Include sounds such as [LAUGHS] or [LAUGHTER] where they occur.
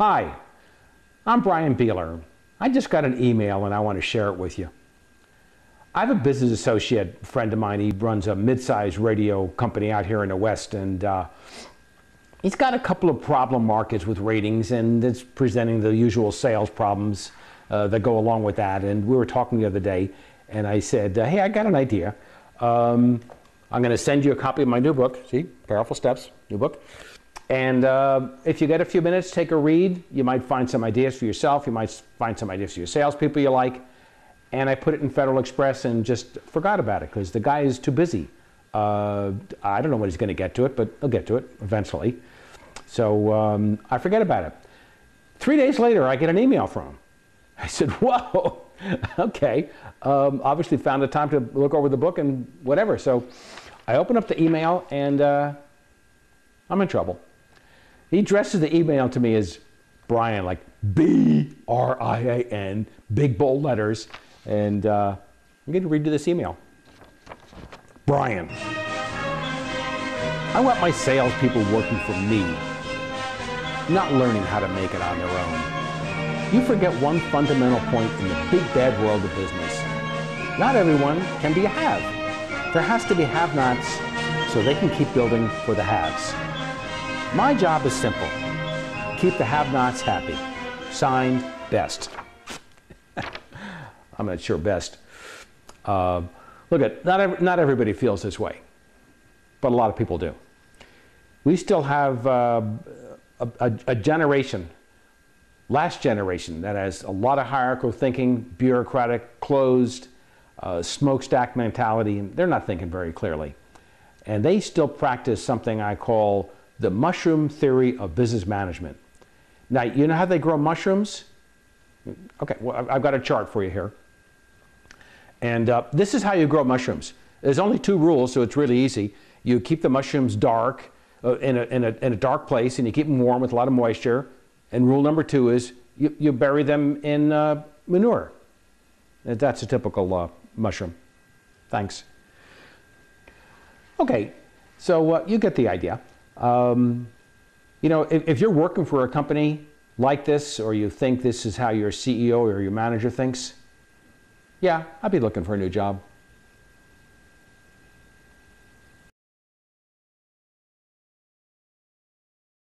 Hi, I'm Brian Bieler. I just got an email and I want to share it with you. I have a business associate friend of mine. He runs a mid-sized radio company out here in the West, and uh, he's got a couple of problem markets with ratings, and it's presenting the usual sales problems uh, that go along with that. And we were talking the other day, and I said, uh, "Hey, I got an idea. Um, I'm going to send you a copy of my new book. See, Powerful Steps, new book." And uh, if you get a few minutes, take a read. You might find some ideas for yourself. You might find some ideas for your salespeople you like. And I put it in Federal Express and just forgot about it because the guy is too busy. Uh, I don't know when he's going to get to it, but he'll get to it eventually. So um, I forget about it. Three days later, I get an email from him. I said, [LAUGHS] Whoa, okay. Um, obviously, found the time to look over the book and whatever. So I open up the email and uh, I'm in trouble. He addresses the email to me as Brian, like B R I A N, big bold letters. And uh, I'm going to read you this email. Brian, I want my salespeople working for me, not learning how to make it on their own. You forget one fundamental point in the big bad world of business. Not everyone can be a have. There has to be have nots so they can keep building for the haves. My job is simple keep the have nots happy. Signed, Best. [LAUGHS] I'm not sure best. Uh, look at not not everybody feels this way, but a lot of people do. We still have uh, a, a, a generation, last generation, that has a lot of hierarchical thinking, bureaucratic, closed, uh, smokestack mentality, and they're not thinking very clearly. And they still practice something I call the mushroom theory of business management. Now, you know how they grow mushrooms? Okay, well, I've got a chart for you here. And uh, this is how you grow mushrooms. There's only two rules, so it's really easy. You keep the mushrooms dark, uh, in, a, in, a, in, a, dark place, and you keep them warm with a lot of moisture. And rule number two is you, you bury them in uh, manure. That's a typical uh, mushroom. Thanks. Okay, so uh, you get the idea. Um, you know, if, if, you're working for a company like this, or you think this is how your CEO or your manager thinks, yeah, I'd be looking for a new job.